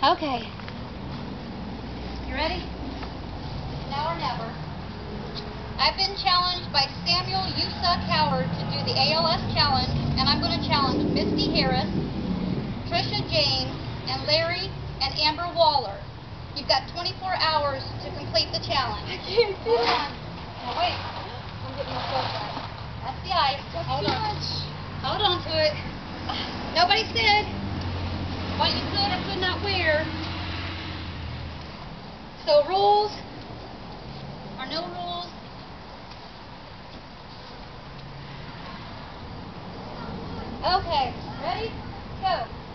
Okay. You ready? Now or never. I've been challenged by Samuel You Suck Howard to do the ALS challenge, and I'm going to challenge Misty Harris, Trisha James, and Larry and Amber Waller. You've got 24 hours to complete the challenge. I can't do it. Now wait. I'm getting myself right. That's the ice. That's Hold too on. much. Hold on to it. Nobody said So rules are no rules. Okay, ready? Go.